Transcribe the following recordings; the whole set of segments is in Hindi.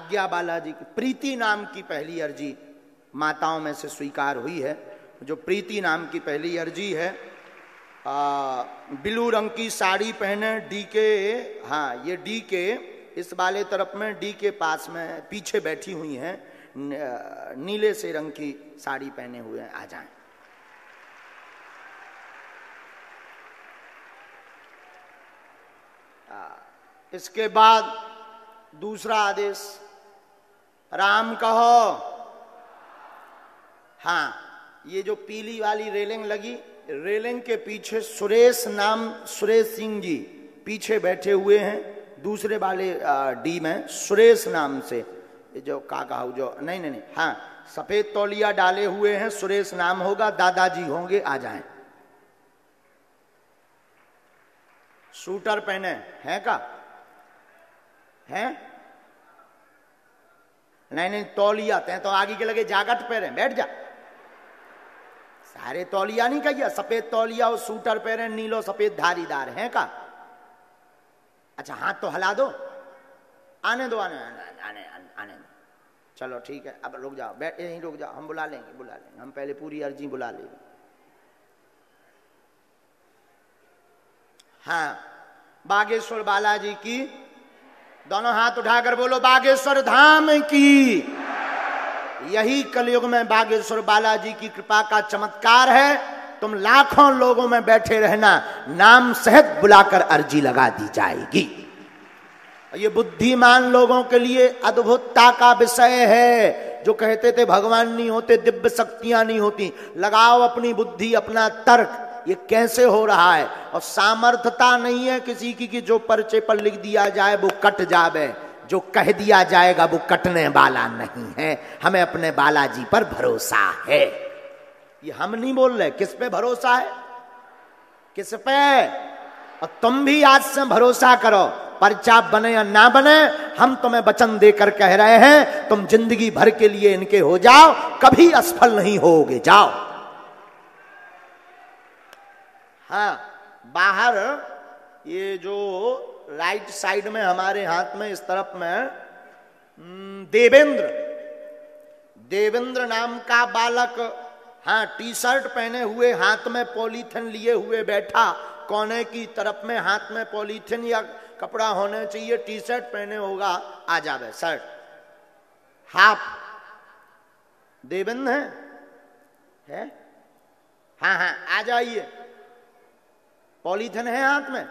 आज्ञा बालाजी की प्रीति नाम की पहली अर्जी माताओं में से स्वीकार हुई है। जो प्रीति नाम की पहली अर्जी है आ, ब्लू रंग की साड़ी पहने डी के हाँ ये डी के इस वाले तरफ़ में डी के पास में पीछे बैठी हुई हैं नीले से रंग की साड़ी पहने हुए आ जाएँ। इसके बाद दूसरा आदेश राम कहो। हाँ ये जो पीली वाली रेलिंग लगी, रेलिंग के पीछे सुरेश नाम, सुरेश सिंह जी पीछे बैठे हुए हैं। दूसरे वाले डी में सुरेश नाम से। जो काका जो, नहीं नहीं नहीं हाँ सफ़ेद तौलिया डाले हुए हैं, सुरेश नाम होगा, दादाजी होंगे, आ जाएँ। सूटर पहने, हैं का? हैं? नहीं नहीं तौलिया ते तो आगे के लगे जागट पहरे बैठ जा। सारे तौलिया नहीं कहिए सफ़ेद तौलिया और सूटर पहरे नीलो सफ़ेद धारीदार है का? अच्छा हाथ तो हला दो। आने दो आने आने आने आने, दो। चलो ठीक है अब रुक जाओ बैठ यहीं रुक जाओ हम बुला लेंगे बुला लेंगे। हम पहले पूरी अर्जी बुला लेंगे। हाँ बागेश्वर बालाजी की दोनों हाथ उठाकर बोलो, बागेश्वर धाम की। यही कलयुग में बागेश्वर बालाजी की कृपा का चमत्कार है। तुम लाखों लोगों में बैठे रहना, नाम सहित बुलाकर अर्जी लगा दी जाएगी। ये बुद्धिमान लोगों के लिए अद्भुतता का विषय है। जो कहते थे, भगवान नहीं होते, दिव्य शक्तियाँ नहीं होती। लगाओ अपनी बुद्धि, अपना तर्क। ये कैसे हो रहा है? और सामर्थ्यता नहीं है किसी की कि जो पर्चे पर लिख दिया जाए, वो कट जावे। जो कह दिया जाएगा, वो कटने वाला नहीं है। हमें अपने बालाजी पर भरोसा है। ये हम नहीं बोल रहे। किस पे भरोसा है? किस पे? और तुम भी आज से भरोसा करो। पर्चा बने या ना बने, हम तुम्हें वचन देकर कह रहे हैं, तुम ज़िंदगी भर के लिए इनके हो जाओ, कभी असफल नहीं होगे। जाओ। हाँ बाहर ये जो राइट साइड में हमारे हाथ में इस तरफ़ में हम्म, देवेंद्र। देवेंद्र नाम का बालक हाँ टी शर्ट पहने हुए हाथ में पॉलीथिन लिए हुए बैठा कोने की तरफ़ में हाथ में पॉलीथिन या कपड़ा होना चाहिए टी शर्ट पहने होगा आ जावे शर्ट हाफ़। देवेंद्र है, है? हाँ हाँ आ जाइए। पॉलीथिन है हाथ में?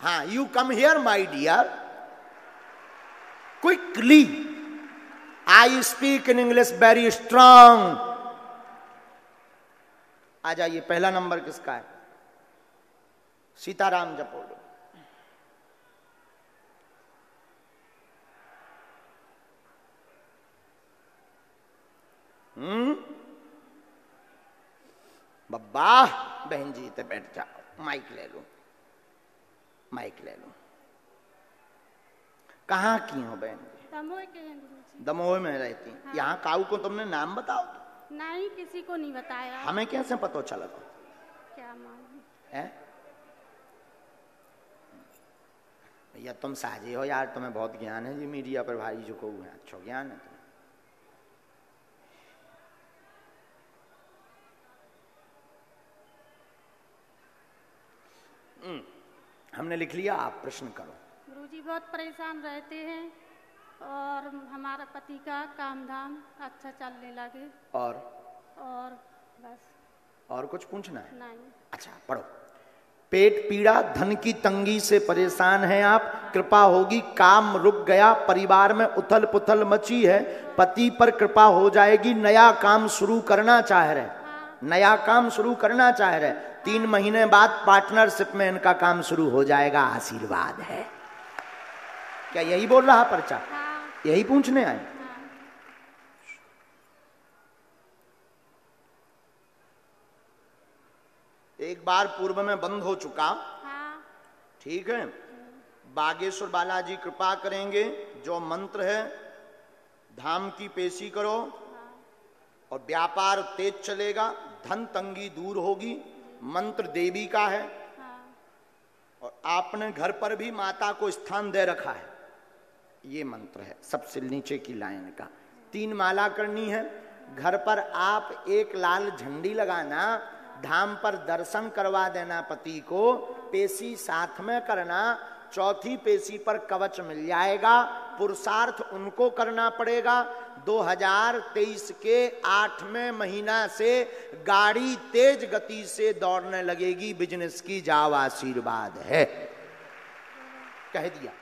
हाँ you come here my dear quickly I speak in English very strong आ जाइए, पहला नंबर किसका है? सीताराम जपोलो। हम्म? बब्बा! बहन जी तो बैठ जाओ। माइक ले लो। माइक ले लो। कहाँ की हो बहन जी? दमोह में रहती हाँ। यहाँ काऊ को तुमने नाम बताओ? नहीं किसी को नहीं बताया। हमें कैसे पता चला? क्या है? भैया तुम साझे हो यार। तुम्हें बहुत ज्ञान है जी। मीडिया पर भाई जो को अच्छा ज्ञान है हम्म, हमने लिख लिया आप प्रश्न करो। गुरु जी बहुत परेशान रहते हैं और हमारा पति का काम धाम अच्छा चलने लगे। और? और बस। और कुछ पूछना है? नहीं। अच्छा पढ़ो। पेट पीड़ा धन की तंगी से परेशान हैं आप। कृपा होगी काम रुक गया परिवार में उथल पुथल मची है। पति पर कृपा हो जाएगी नया काम शुरू करना चाह रहे हाँ। नया काम शुरू करना चाह रहे तीन महीने बाद पार्टनरशिप में इनका काम शुरू हो जाएगा आशीर्वाद है। क्या यही बोल रहा पर्चा? हाँ। यही पूछने आए? एक बार पूर्व में बंद हो चुका। हाँ। ठीक है? बागेश्वर बालाजी कृपा करेंगे जो मंत्र है धाम की पेशी करो। हाँ। और व्यापार तेज चलेगा धन तंगी दूर होगी। मंत्र देवी का है। हाँ। और आपने घर पर भी माता को स्थान दे रखा है। ये मंत्र है सबसे नीचे की लाइन का। तीन माला करनी है। घर पर आप एक लाल झंडी लगाना धाम पर दर्शन करवा देना पति को पेशी साथ में करना चौथी पेशी पर कवच मिल जाएगा पुरुषार्थ उनको करना पड़ेगा 2023 के आठवें महीना से गाड़ी तेज गति से दौड़ने लगेगी। बिज़नेस की जाव आशीर्वाद है। कह दिया।